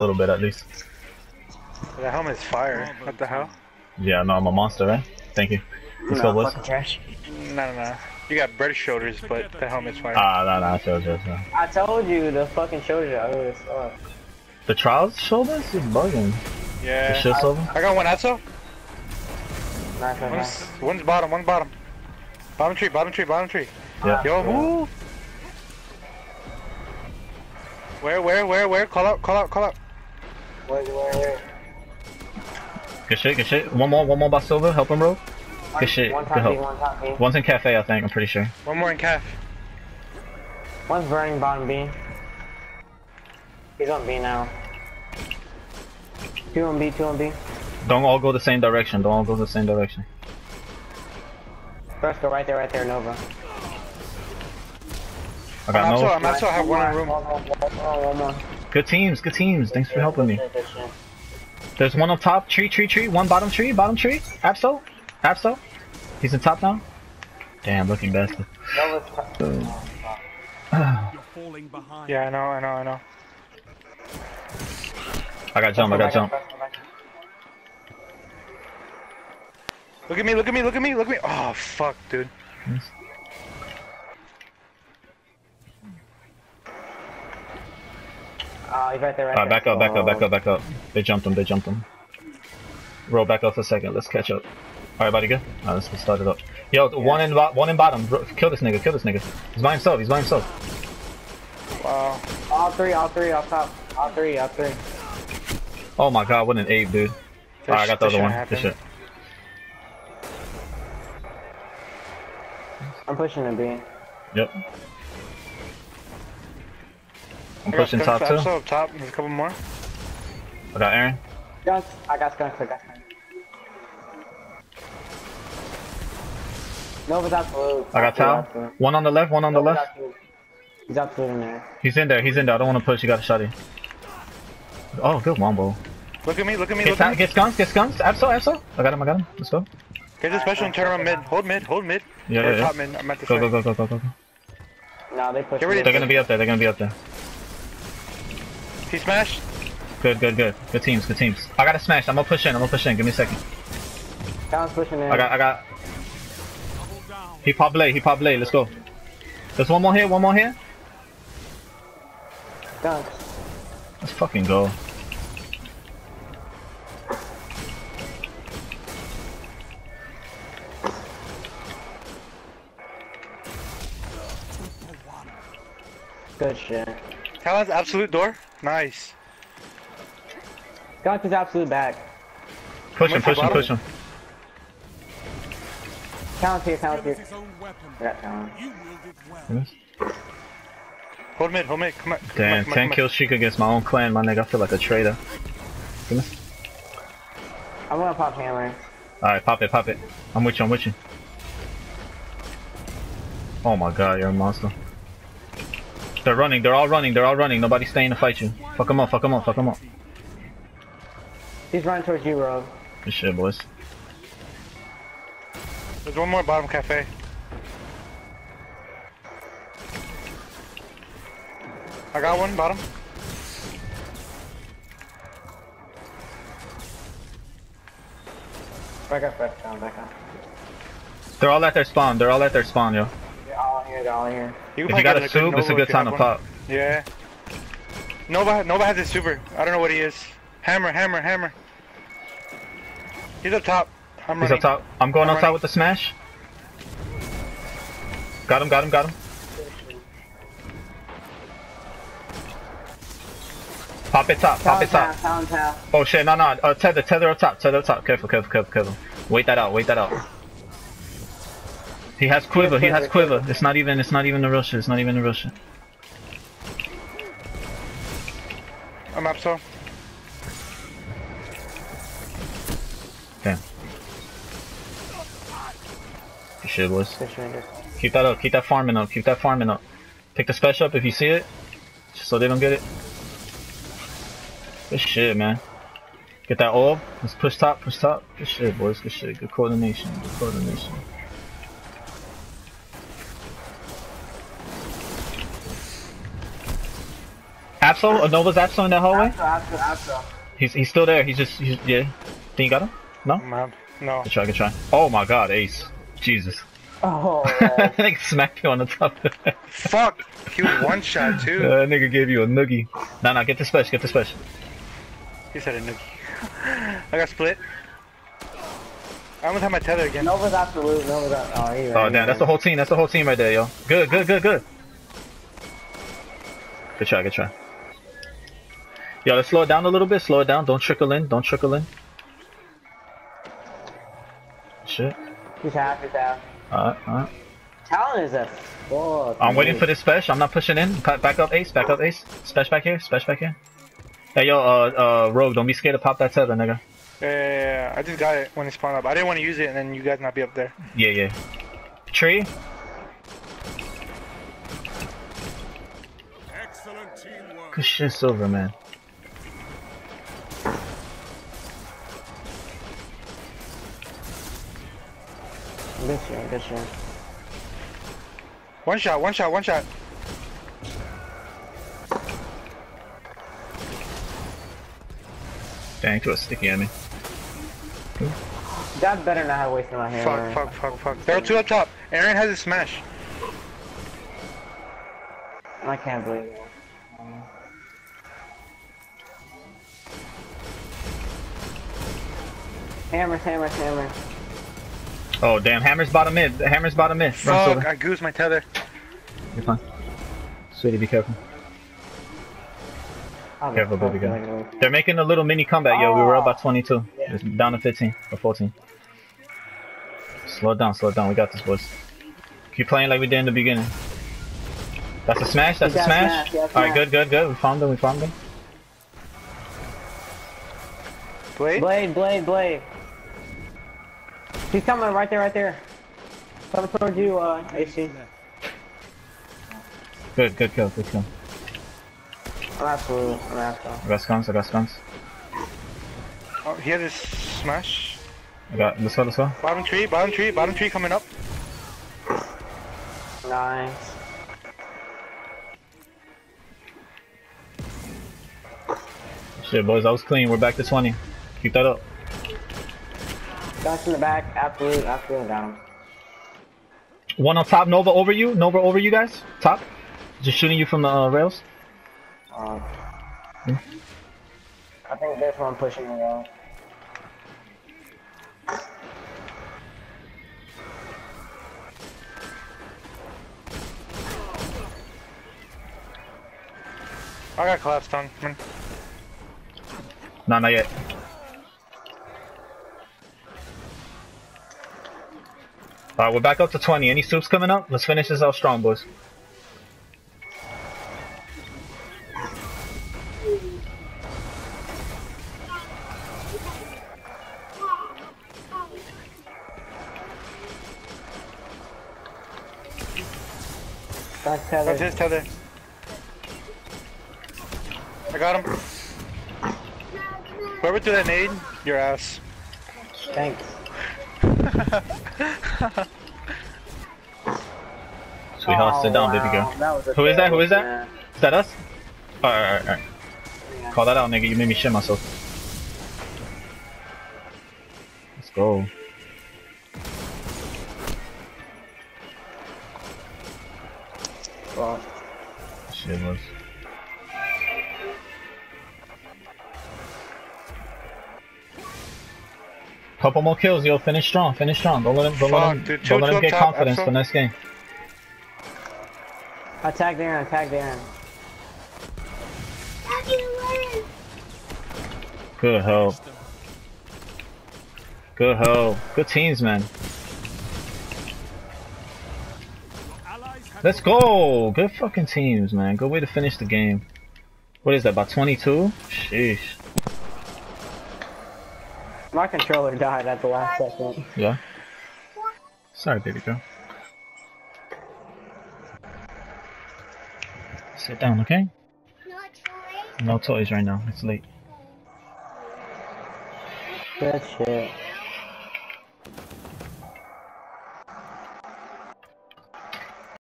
A little bit at least. The helmet's fire. What the hell? Yeah, no, I'm a monster, right? Thank you. Let's go, No, boys. fucking trash. No, no, no. You got British shoulders, but the helmet's fire. Ah, no, no, chill, chill, chill. I told you the fucking shoulder ugly as fuck. The trials shoulders is bugging. The yeah. shit's over. I got one Atso. Nice, nice, One's, nice. one's bottom, one bottom. Bottom tree, bottom tree, bottom tree. Yeah. Yo, who? Where, where, where, where? Call out, call out, call out. Wait, wait, wait. Good shit, good shit. One more, one more by Silver. Help him, bro. Good shit. One Good top B, help. one. One's in cafe, I think. I'm pretty sure. One more in calf. One's burning bottom B. He's on B now. Two on B, two on B. Don't all go the same direction. Don't all go the same direction. First go right there, right there, Nova. I got I'm no. Atso, I'm Atso, I have one in the room. One more, one more, one more. Good teams, good teams. Thanks for helping me. Good shit, good shit. There's one up top. Tree, tree, tree. One bottom tree, bottom tree. Abso. Abso. He's in top now. Damn, looking bastard. Nova's top. You're falling behind. Yeah, I know, I know, I know. I got jump, I got jump. Look at me, look at me, look at me, look at me. Oh, fuck, dude. He's right there, right Alright, back up, back up, back Oh. up, back up. They jumped him, they jumped him. Roll back up for a second, let's catch up. Alright, buddy, good? Alright, let's get started up. Yo, one in one in bottom. Bro, Kill this nigga, kill this nigga. He's by himself, he's by himself. Wow. All three, all three, all top. All three, all three. Oh my god, what an ape, dude. Alright, I got the other one. shit. I'm pushing the B. Yep. I'm I pushing top two. Atso up top. There's a couple more. I got Aaron. Skunks. I got skunks, I got skunks. Nova's absolute. I got Tao. Absolute. One on the left, one on the left. absolute. He's absolute in there. He's in there, he's in there. I don't want to push, you got a shotty. Oh, good wombo. Look at me, look at me, Get, look at ta- me. get skunked, get skunked. Absol, Absol. I got him, I got him. Let's go. Here's a special and turn around mid. Hold mid, hold mid. Yeah, or yeah, yeah. mid. I'm at the Go, go, go, go, go, go, go. No, they push Get ready me. They're gonna be up there, they're gonna be up there. He smashed. Good, good, good. Good teams, good teams. I got a smash. I'm gonna push in. I'm gonna push in. Give me a second. Tao's pushing in. I got, I got. Double down. He pop blade. He pop blade. Let's go. There's one more here. One more here. Skunks. Let's fucking go. Good shit. Talon's absolute door. Nice. Skunks is absolute back. Push him. Push him. Push him. Talon's here, Talon's With here. his own weapon. I got Talon. You. Hold mid, hold mid. Come on. Damn, come on, 10 come kill streak against my own clan, my nigga. I feel like a traitor. Goodness. I'm gonna pop hammer. Alright, pop it, pop it. I'm with you, I'm with you. Oh my god, you're a monster. They're running, they're all running, they're all running. Nobody's staying to fight you. Fuck them up, fuck them up, fuck them up. He's running towards you, Rogue. Good shit, boys. There's one more bottom cafe. I got one bottom. Back up, back down, back up. They're all at their spawn, they're all at their spawn, yo. They're all in here, they're all in here. You If you got a get soup, it's a good time to one. pop. Yeah. Nova, Nova has his super. I don't know what he is. Hammer, hammer, hammer. He's up top. I'm He's running. up top. I'm going I'm outside with the smash. Got him, got him, got him. Pop it top, pop it top. Oh shit, no, no, uh, tether, tether up top, tether up top. Careful, careful, careful, careful. Wait that out, wait that out. He has quiver, he has quiver. It's not even, it's not even a Russian, it's not even a Russian. I'm up so. Damn. Good shit, boys. Good shit, good. Keep that up, keep that farming up, keep that farming up. Pick the special up if you see it, just so they don't get it. Good shit, man. Get that orb. Let's push top, push top. Good shit, boys. Good shit. Good coordination. Good coordination. Absol? Uh, Nova's Absol in that hallway? After, after, after. He's he's still there. He's just he's, yeah. Think you got him? No. Man, no. Good try. Good try. Oh my God, Ace. Jesus. Oh, that nigga smacked you on the top. that Fuck. He was one shot too. That nigga gave you a noogie. Nah, nah. Get the special. Get the special. He said a nookie. I got split. I almost have my tether again. Nova's absolute. Nova's out. Oh, he Oh damn, that's the whole team. That's the whole team right there, yo. Good, good, good, good. Good try. Good try. Yo, let's slow it down a little bit. Slow it down. Don't trickle in. Don't trickle in. Shit. He's half, he's half. Alright, alright. Talon is a fuck. I'm waiting for this special. I'm not pushing in. Back up, Ace. Back up, Ace. Special back here. Special back here. Hey, yo, uh, uh, Rogue, don't be scared to pop that tether, nigga. Yeah, yeah, yeah, I just got it when it spawned up. I didn't want to use it and then you guys not be up there. Yeah, yeah. Tree. Excellent teamwork. Good shit, Silver, man. Good shit, good shit. One shot, one shot, one shot. Dang, threw a sticky at me. That better not have wasted my hair. Fuck, fuck, fuck, fuck. There are two up top. Aaron has a smash. I can't believe it. Hammers, hammers, hammers. Oh, damn. Hammer's bottom mid. Hammer's bottom mid. Run, Fuck, Silver. I goosed my tether. You're fine. Sweetie, be careful. Oh, Careful, baby girl. like, like- They're making a little mini comeback, yo. We were up by Oh. 22. Yeah. It's down to 15 or 14. Slow down, slow down. We got this, boys. Keep playing like we did in the beginning. That's a smash. That's a smash. smash, yeah, All right, good, good, good. We found them. We found them. Blade? Blade, blade, blade. He's coming right there, right there. Coming towards you, uh, Acey. Good, good kill, good kill. I'm absolute, I'm absolute. I got skunks. I. Oh, he has a smash. I got. Let's go. Let's. Bottom tree, bottom tree, bottom tree coming up. Nice. Shit, boys. I was clean. We're back to 20. Keep that up. Guns in the back, absolute, absolute down. One on top. Nova over you. Nova over you guys. Top. Just shooting you from the uh, rails. Um, I think there's one pushing me though. I got collapsed on. Man. Nah, not yet. Alright, we're back up to 20. Any soups coming up? Let's finish this out strong, boys. That's That's tether. his tether. I got him. Whoever threw that nade, your ass. Thanks. Sweetheart, sit down, baby girl. A Who is that? Who is that? man. Is that us? Alright, alright, alright. Yeah. Call that out, nigga. You made me shit myself. Let's go. Well, Shit was. Couple more kills, yo. Finish strong. Finish strong. Don't let him. Don't let him. dude. Don't let him get top, confidence for next game. Attack tagged Aaron, I tagged Aaron. Good help. Good help. Good teams, man. Let's go. Good fucking teams, man. Good way to finish the game. What is that? About 22? Sheesh. My controller died at the last second. Yeah. Sorry, baby girl. Sit down, okay? No toys right now. It's late. Good shit.